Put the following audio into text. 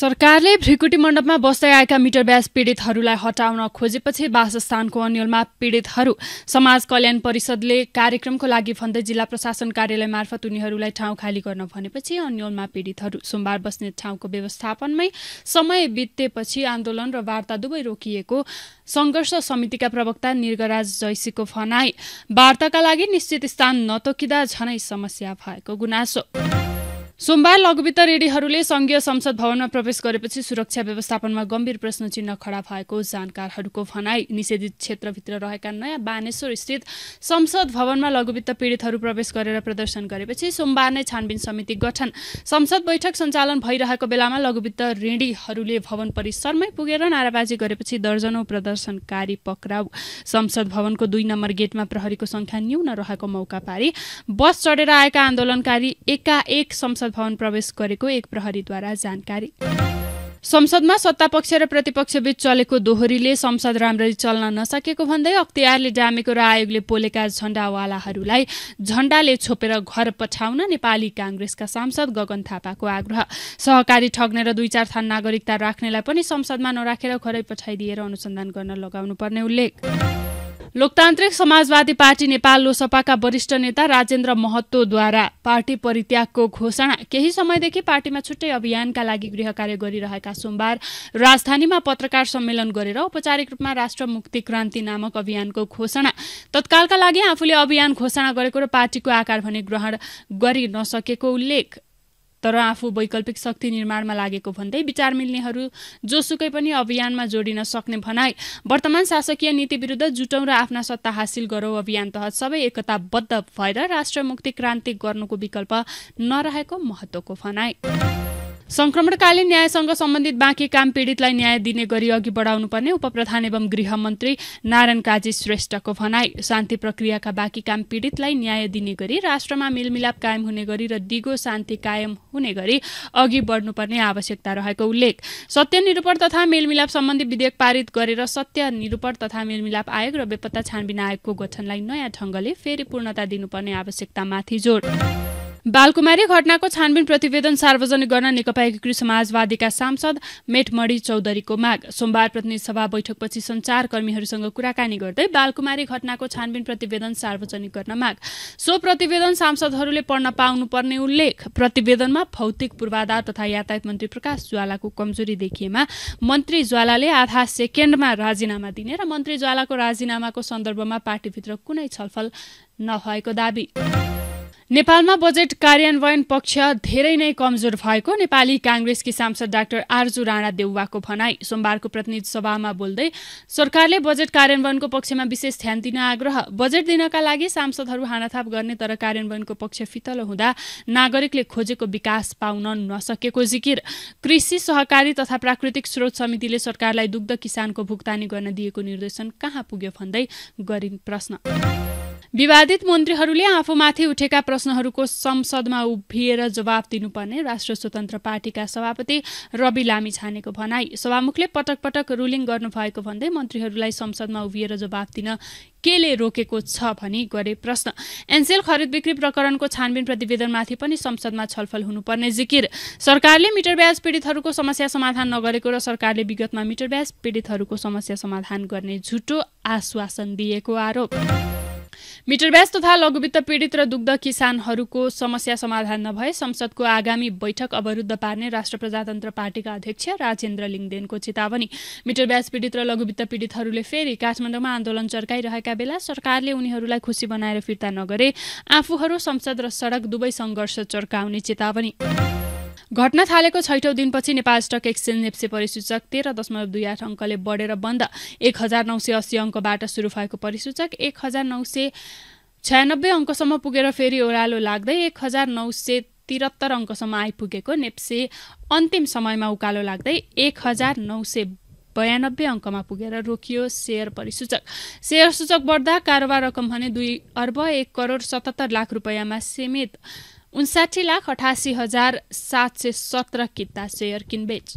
सरकारले भ्रिकुटी मण्डपमा बस्दै आएका मिटर ब्याज पीडितहरूलाई हटाउन खोजेपछि वासस्थानको अन्यलमा पीडितहरू समाज कल्याण परिषदले कार्यक्रमको लागि भन्दै जिल्ला प्रशासन कार्यालय मार्फत उनीहरूलाई ठाउँ खाली गर्न भनेपछि अन्यलमा पीडितहरू सोमबार बस्ने ठाउँको व्यवस्थापनमै समय बितेपछि आन्दोलन र वार्ता दुवै रोकिएको संघर्ष समितिका प्रवक्ता निर्गराज जैसीको भनाई वार्ताका लागि निश्चित स्थान नतोकिँदा झनै समस्या भएको गुनासो। सोमबार लघुवित्त रेडीहरूले संघीय संसद भवनमा प्रवेश गरेपछि सुरक्षा व्यवस्थापनमा गम्भीर प्रश्न चिन्ह खडा भएको जानकारहरूको भनाई। निषेधित क्षेत्रभित्र रहेका नयाँ बानेश्वर स्थित संसद भवनमा लघुवित्त पीडितहरू प्रवेश गरेर प्रदर्शन गरेपछि सोमबार नै छानबिन समिति गठन। संसद बैठक सञ्चालन भइरहेको बेलामा लघुवित्त ऋणीहरूले भवन परिसरमै पुगेर नाराबाजी गरेपछि दर्जनौ प्रदर्शनकारी पक्राउ। संसद भवनको दुई नम्बर गेटमा प्रहरीको संख्या न्यून रहेको मौका पारी। बस चढेर आएका आन्दोलनकारी एकाएक संसद संसद भवन प्रवेश गरेको एक प्रहरीद्वारा जानकारी। संसदमा सत्तापक्ष र प्रतिपक्ष बीच चलेको दोहोरीले संसद राम्ररी चल्न नसकेको भन्दै अख्तियारले डामेको र आयोगले पोलेका झण्डावालाहरूलाई झण्डाले छोपेर घर पठाउन नेपाली काङ्ग्रेसका सांसद गगन थापाको आग्रह। सहकारी ठग्ने र दुई चार थान नागरिकता राख्नेलाई पनि संसदमा नराखेर घरै पठाइदिएर अनुसन्धान गर्न लगाउनु पर्ने उल्लेख। लोकतान्त्रिक समाजवादी पार्टी नेपाल लोसपाका वरिष्ठ नेता राजेन्द्र महतोद्वारा पार्टी परित्यागको घोषणा। केही समयदेखि पार्टीमा छुट्टै अभियानका लागि गृह कार्य गरिरहेका सोमबार राजधानीमा पत्रकार सम्मेलन गरेर औपचारिक रूपमा राष्ट्र मुक्ति क्रान्ति नामक अभियानको घोषणा। तत्कालका लागि आफूले अभियान घोषणा गरेको र पार्टीको आकार भने ग्रहण गरि नसकेको उल्लेख। तर आफू वैकल्पिक शक्ति निर्माणमा लागेको भन्दै विचार मिल्नेहरू जोसुकै पनि अभियानमा जोडिन सक्ने भनाई। वर्तमान शासकीय नीति विरुद्ध जुटौँ र आफ्ना सत्ता हासिल गरौँ अभियान तहत सबै एकताबद्ध भएर राष्ट्र मुक्ति क्रान्ति गर्नुको विकल्प नरहेको महत्वको भनाई। संक्रमणकालीन न्यायसँग सम्बन्धित बाँकी काम पीडितलाई न्याय दिने गरी अघि बढाउनु पर्ने उपप्रधान एवं गृहमन्त्री नारायण काजी श्रेष्ठको भनाई। शान्ति प्रक्रियाका बाँकी काम पीडितलाई न्याय दिने गरी राष्ट्रमा मेलमिलाप कायम हुने गरी र दिगो शान्ति कायम हुने गरी अघि बढ्नुपर्ने आवश्यकता रहेको उल्लेख। सत्य निरूपण तथा मेलमिलाप सम्बन्धी विधेयक पारित गरेर सत्य निरूपण तथा मेलमिलाप आयोग र बेपत्ता छानबिन आयोगको गठनलाई नयाँ ढंगले फेरि पूर्णता दिनुपर्ने आवश्यकतामाथि जोड। बालकुमारी घटनाको छानबिन प्रतिवेदन सार्वजनिक गर्न नेकपा एकीकृत समाजवादीका सांसद मेटमणी चौधरीको माग। सोमबार प्रतिनिधि सभा बैठकपछि सञ्चारकर्मीहरूसँग कुराकानी गर्दै बालकुमारी घटनाको छानबिन प्रतिवेदन सार्वजनिक गर्न माग। सो प्रतिवेदन सांसदहरूले पढ्न पाउनुपर्ने उल्लेख। प्रतिवेदनमा भौतिक पूर्वाधार तथा यातायात मन्त्री प्रकाश ज्वालाको कमजोरी देखिएमा मन्त्री ज्वालाले आधा सेकेन्डमा राजीनामा दिने र मन्त्री ज्वालाको राजीनामाको सन्दर्भमा पार्टीभित्र कुनै छलफल नभएको दावी। नेपालमा बजेट कार्यान्वयन पक्ष धेरै नै कमजोर भएको नेपाली काङ्ग्रेसकी सांसद डाक्टर आर्जु राणा देउवाको भनाई सोमबारको प्रतिनिधि सभामा बोल्दै सरकारले बजेट कार्यान्वयनको पक्षमा विशेष ध्यान दिन आग्रह बजेट दिनका लागि सांसदहरू हानाथाप गर्ने तर कार्यान्वयनको पक्ष फितलो हुँदा नागरिकले खोजेको विकास पाउन नसकेको जिकिर। कृषि सहकारी तथा प्राकृतिक स्रोत समितिले सरकारलाई दुग्ध किसानको भुक्तानी गर्न दिएको निर्देशन कहाँ पुग्यो भन्दै गरिन् प्रश्न। विवादित मन्त्रीहरूले आफूमाथि उठेका प्रश्नहरूको संसदमा उभिएर जवाब दिनुपर्ने राष्ट्र स्वतन्त्र पार्टीका सभापति रवि लामी छानेको भनाई। सभामुखले पटक पटक रुलिङ गर्नुभएको भन्दै मन्त्रीहरूलाई संसदमा उभिएर जवाब दिन केले रोकेको छ भनी गरे प्रश्न। एनसेल खरिद बिक्री प्रकरणको छानबिन प्रतिवेदनमाथि पनि संसदमा छलफल हुनुपर्ने जिकिर। सरकारले मिटर ब्याज पीडितहरूको समस्या समाधान नगरेको र सरकारले विगतमा मिटर ब्याज पीडितहरूको समस्या समाधान गर्ने झुटो आश्वासन दिएको आरोप। मिटर ब्याज तथा लघुवित्त पीडित र दुग्ध किसानहरूको समस्या समाधान नभए संसदको आगामी बैठक अवरुद्ध पार्ने राष्ट्र प्रजातन्त्र पार्टीका अध्यक्ष राजेन्द्र लिङदेनको चेतावनी। मिटर ब्याज पीडित र लघुवित्त पीडितहरूले फेरि काठमाडौँमा आन्दोलन चर्काइरहेका बेला सरकारले उनीहरूलाई खुसी बनाएर फिर्ता नगरे आफूहरू संसद र सड़क दुवै सङ्घर्ष चर्काउने चेतावनी। घट्न थालेको छैठौँ दिनपछि नेपाल स्टक एक्सचेन्ज नेप्से परिसूचक तेह्र दशमलव दुई आठ अङ्कले बढेर बन्द एक हजार नौ सय अस्सी अङ्कबाट सुरु भएको परिसूचक एक हजार नौ सय छयानब्बे अङ्कसम्म पुगेर फेरि ओह्रालो लाग्दै एक हजार नौ सय त्रिहत्तर अङ्कसम्म आइपुगेको नेप्से अन्तिम समयमा उकालो लाग्दै एक हजार नौ सय बयानब्बे अङ्कमा पुगेर रोकियो सेयर परिसूचक। सेयर सूचक बढ्दा कारोबार रकम भने दुई अर्ब एक करोड सतहत्तर लाख रुपियाँमा सीमित उन्साठी लाख अठासी हजार सात सय सत्र किता सेयर किनबेच।